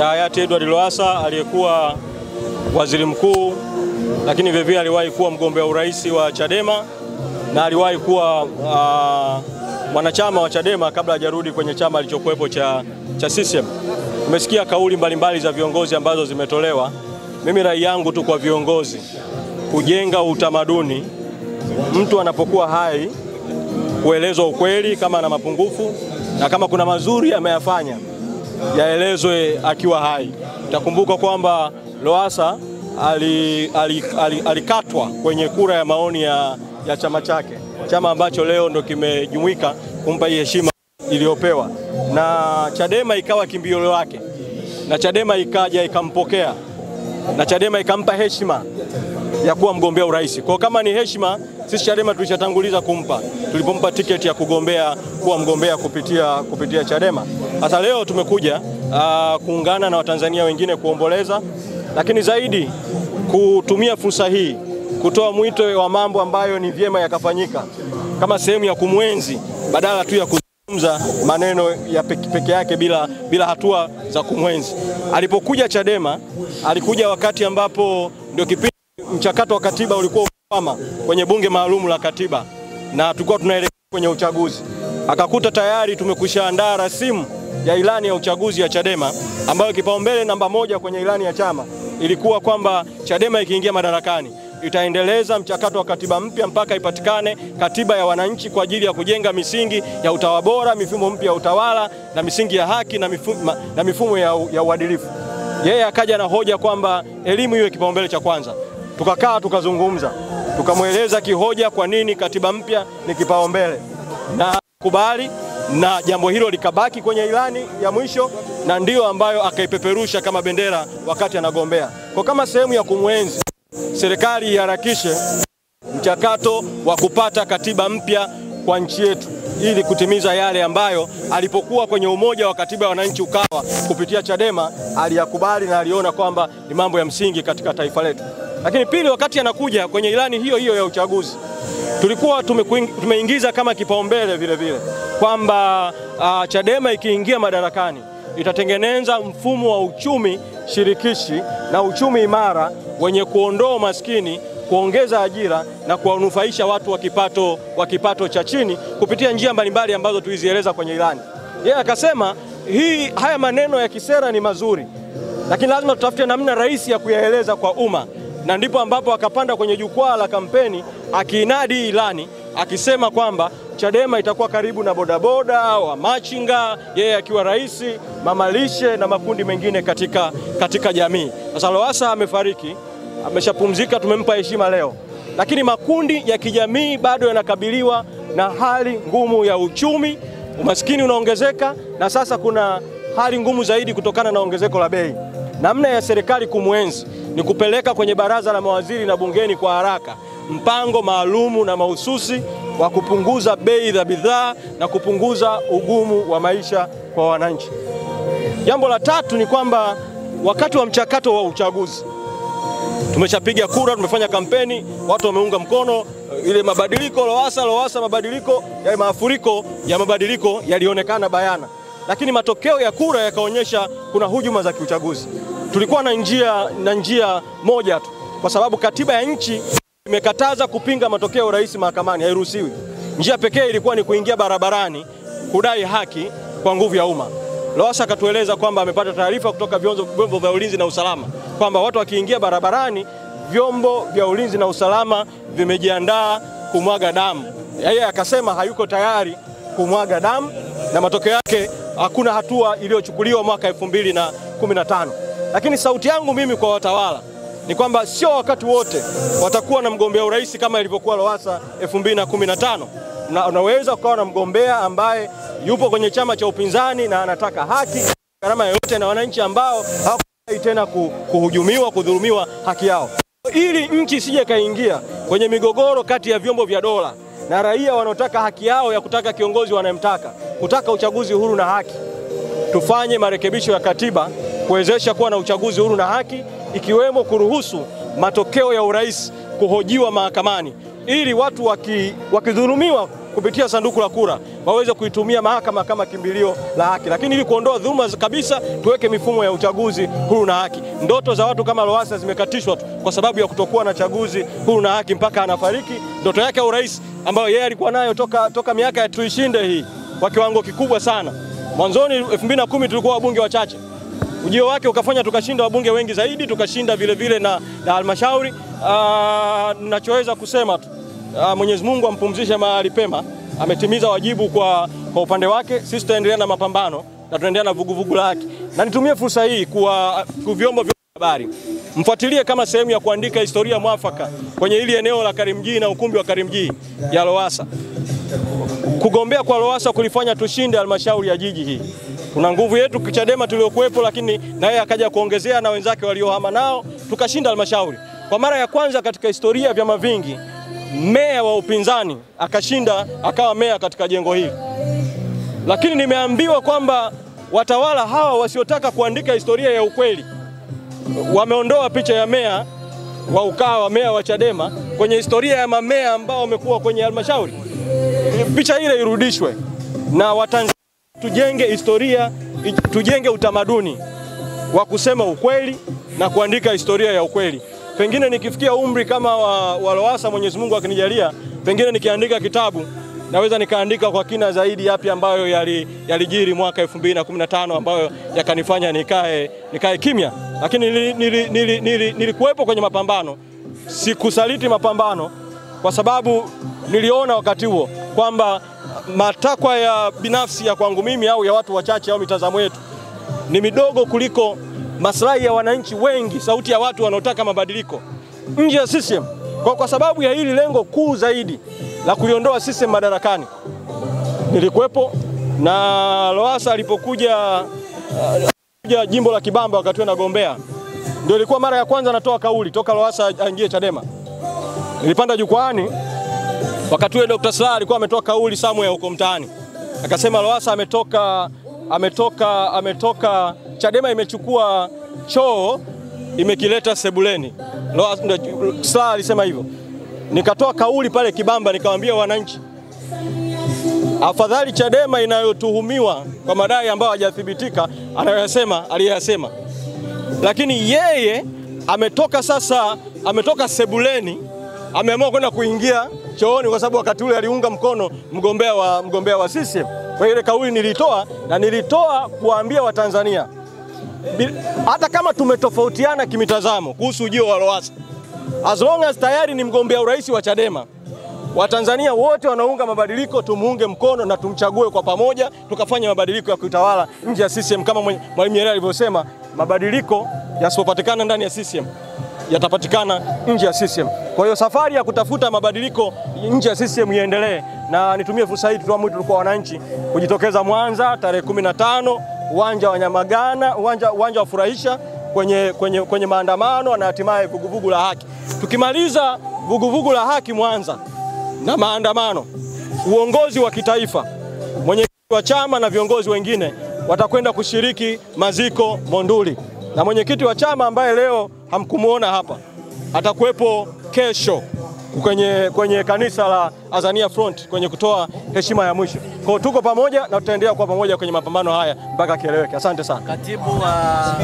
ya hayati Edward Lowassa aliyekuwa waziri mkuu, lakini vilevile aliwahi kuwa mgombea urais wa Chadema na aliwahi kuwa uh, mwanachama wa Chadema kabla hajarudi kwenye chama alichokuwepo cha, cha CCM. Umesikia kauli mbalimbali za viongozi ambazo zimetolewa. Mimi rai yangu tu kwa viongozi kujenga utamaduni, mtu anapokuwa hai kuelezwa ukweli kama ana mapungufu na kama kuna mazuri ameyafanya yaelezwe akiwa hai. Utakumbuka kwamba Lowassa alikatwa ali, ali, ali kwenye kura ya maoni ya, ya chama chake, chama ambacho leo ndo kimejumuika kumpa hii heshima iliyopewa, na Chadema ikawa kimbilio lake, na Chadema ikaja ikampokea, na Chadema ikampa heshima ya kuwa mgombea urais. Kwa kama ni heshima, sisi Chadema tulishatanguliza kumpa tulipompa tiketi ya kugombea kuwa mgombea kupitia, kupitia Chadema. Sasa leo tumekuja uh, kuungana na Watanzania wengine kuomboleza, lakini zaidi kutumia fursa hii kutoa mwito wa mambo ambayo ni vyema yakafanyika kama sehemu ya kumwenzi badala tu ya kuzungumza maneno ya peke, peke yake bila, bila hatua za kumwenzi. Alipokuja Chadema alikuja wakati ambapo ndio kipindi mchakato wa katiba ulikuwa ukwama kwenye bunge maalum la katiba na tulikuwa tunaelekea kwenye uchaguzi. Akakuta tayari tumekwisha andaa rasimu ya ilani ya uchaguzi ya Chadema ambayo kipaumbele namba moja kwenye ilani ya chama ilikuwa kwamba Chadema ikiingia madarakani itaendeleza mchakato wa katiba mpya mpaka ipatikane katiba ya wananchi kwa ajili ya kujenga misingi ya utawala bora, mifumo mpya ya utawala na misingi ya haki na mifumo, na mifumo ya, ya uadilifu. Yeye akaja na hoja kwamba elimu iwe kipaumbele cha kwanza. Tukakaa tukazungumza, tukamweleza kihoja kwa nini katiba mpya ni kipaumbele, na kubali na jambo hilo likabaki kwenye ilani ya mwisho, na ndiyo ambayo akaipeperusha kama bendera wakati anagombea. Kwa kama sehemu ya kumwenzi, serikali iharakishe mchakato wa kupata katiba mpya kwa nchi yetu ili kutimiza yale ambayo alipokuwa kwenye umoja wa katiba ya wananchi Ukawa kupitia Chadema aliyakubali na aliona kwamba ni mambo ya msingi katika taifa letu. Lakini pili, wakati anakuja kwenye ilani hiyo hiyo ya uchaguzi tulikuwa tumeingiza kama kipaumbele vile vile kwamba uh, Chadema ikiingia madarakani itatengeneza mfumo wa uchumi shirikishi na uchumi imara wenye kuondoa umaskini, kuongeza ajira na kuwanufaisha watu wa kipato, wa kipato cha chini kupitia njia mbalimbali ambazo tulizieleza kwenye ilani. Yeye akasema hii haya maneno ya kisera ni mazuri, lakini lazima tutafute namna rahisi ya kuyaeleza kwa umma na ndipo ambapo akapanda kwenye jukwaa la kampeni akiinadi ilani akisema kwamba Chadema itakuwa karibu na bodaboda wamachinga, yeye akiwa rais, mamalishe na makundi mengine katika, katika jamii. Sasa Lowassa amefariki, ameshapumzika, tumempa heshima leo, lakini makundi ya kijamii bado yanakabiliwa na hali ngumu ya uchumi, umaskini unaongezeka, na sasa kuna hali ngumu zaidi kutokana na ongezeko la bei. Namna ya serikali kumwenzi ni kupeleka kwenye baraza la mawaziri na bungeni kwa haraka mpango maalumu na mahususi wa kupunguza bei za bidhaa na kupunguza ugumu wa maisha kwa wananchi. Jambo la tatu ni kwamba wakati wa mchakato wa uchaguzi tumeshapiga kura, tumefanya kampeni, watu wameunga mkono ile mabadiliko Lowassa, Lowassa mabadiliko ya mafuriko ya mabadiliko yalionekana bayana, lakini matokeo ya kura yakaonyesha kuna hujuma za kiuchaguzi tulikuwa na njia, na njia moja tu, kwa sababu katiba ya nchi imekataza kupinga matokeo ya urais mahakamani, hairuhusiwi. Njia pekee ilikuwa ni kuingia barabarani kudai haki kwa nguvu ya umma. Lowassa akatueleza kwamba amepata taarifa kutoka vyombo vya ulinzi na usalama kwamba watu wakiingia barabarani, vyombo vya ulinzi na usalama vimejiandaa kumwaga damu. Yeye akasema hayuko tayari kumwaga damu, na matokeo yake hakuna hatua iliyochukuliwa mwaka 2015. Lakini sauti yangu mimi kwa watawala ni kwamba sio wakati wote watakuwa na mgombea urais kama ilivyokuwa Lowassa 2015 na unaweza ukawa na mgombea ambaye yupo kwenye chama cha upinzani na anataka haki gharama yoyote, na wananchi ambao hawakudai tena kuhujumiwa, kudhulumiwa haki yao, ili nchi isije kaingia kwenye migogoro kati ya vyombo vya dola na raia wanaotaka haki yao ya kutaka kiongozi wanayemtaka, kutaka uchaguzi huru na haki. Tufanye marekebisho ya katiba kuwezesha kuwa na uchaguzi huru na haki ikiwemo kuruhusu matokeo ya urais kuhojiwa mahakamani ili watu waki, wakidhulumiwa kupitia sanduku la kura waweze kuitumia mahakama kama kimbilio la haki, lakini ili kuondoa dhuluma kabisa, tuweke mifumo ya uchaguzi huru na haki. Ndoto za watu kama Lowassa zimekatishwa tu kwa sababu ya kutokuwa na chaguzi huru na haki mpaka anafariki. Ndoto yake ya urais ambayo yeye alikuwa nayo toka, toka miaka ya tuishinde hii kwa kiwango kikubwa sana. Mwanzoni 2010 tulikuwa wabunge wachache ujio wake ukafanya tukashinda wabunge wengi zaidi, tukashinda vile vile na, na halmashauri. Ninachoweza kusema tu Mwenyezi Mungu ampumzishe mahali pema, ametimiza wajibu kwa, kwa upande wake. Sisi tutaendelea na mapambano na tunaendelea na vuguvugu lake, na nitumie fursa hii kwa vyombo vya habari mfuatilie kama sehemu ya kuandika historia mwafaka kwenye hili eneo la Karimjee na ukumbi wa Karimjee ya Lowassa. Kugombea kwa Lowassa kulifanya tushinde halmashauri ya jiji hii tuna nguvu yetu Chadema tuliokuwepo, lakini naye akaja kuongezea na wenzake waliohama nao, tukashinda halmashauri kwa mara ya kwanza katika historia ya vyama vingi. Meya wa upinzani akashinda akawa meya katika jengo hili, lakini nimeambiwa kwamba watawala hawa wasiotaka kuandika historia ya ukweli wameondoa picha ya meya wa Ukawa, meya wa Chadema kwenye historia ya mameya ambao wamekuwa kwenye halmashauri. Picha ile irudishwe na Watanzania tujenge historia, tujenge utamaduni wa kusema ukweli na kuandika historia ya ukweli. Pengine nikifikia umri kama wa, wa Lowassa, Mwenyezi Mungu akinijalia, pengine nikiandika kitabu naweza nikaandika kwa kina zaidi yapi ambayo yalijiri yali mwaka 2015 ambayo yakanifanya nikae, nikae kimya, lakini nilikuwepo nili, nili, nili kwenye mapambano, sikusaliti mapambano kwa sababu niliona wakati huo kwamba matakwa ya binafsi ya kwangu mimi au ya watu wachache au mitazamo yetu ni midogo kuliko maslahi ya wananchi wengi, sauti ya watu wanaotaka mabadiliko nje ya CCM. Kwa, kwa sababu ya hili lengo kuu zaidi la kuiondoa CCM madarakani nilikuwepo, na Lowassa alipokuja uh, jimbo la Kibamba wakati nagombea, ndio ilikuwa mara ya kwanza natoa kauli toka Lowassa aingie Chadema. Nilipanda jukwaani wakati ule Dr. Slaa alikuwa ametoa kauli somewhere huko mtaani, akasema Lowassa ametoka, ametoka, ametoka Chadema imechukua choo imekileta sebuleni. Slaa alisema hivyo. Nikatoa kauli pale Kibamba, nikamwambia wananchi, afadhali Chadema inayotuhumiwa kwa madai ambayo hajathibitika anayoyasema aliyasema, lakini yeye ametoka sasa, ametoka sebuleni ameamua kwenda kuingia chooni kwa sababu wakati ule aliunga mkono mgombea wa, mgombea wa CCM. Kwa ile kauli nilitoa na nilitoa kuwaambia Watanzania hata kama tumetofautiana kimitazamo kuhusu ujio wa Lowassa, as long as tayari ni mgombea urais wa Chadema, Watanzania wote wanaunga mabadiliko, tumuunge mkono na tumchague kwa pamoja, tukafanya mabadiliko ya kutawala nje ya CCM kama Mwalimu Nyerere alivyosema, mabadiliko yasipopatikana ndani ya CCM yatapatikana nje ya CCM. Kwa hiyo safari ya kutafuta mabadiliko nje ya CCM iendelee, na nitumie fursa hii tutoa mwito kwa wananchi kujitokeza Mwanza tarehe 15 uwanja wa Nyamagana, uwanja, uwanja wa Furahisha kwenye, kwenye, kwenye maandamano na hatimaye vuguvugu la haki. Tukimaliza vuguvugu la haki Mwanza na maandamano, uongozi wa kitaifa, mwenyekiti wa chama na viongozi wengine watakwenda kushiriki maziko Monduli, na mwenyekiti wa chama ambaye leo hamkumuona hapa atakuwepo kesho kwenye, kwenye kanisa la Azania Front kwenye kutoa heshima ya mwisho. Kwa tuko pamoja na tutaendelea kuwa pamoja kwenye mapambano haya mpaka kieleweke. Asante sana. Katibu wa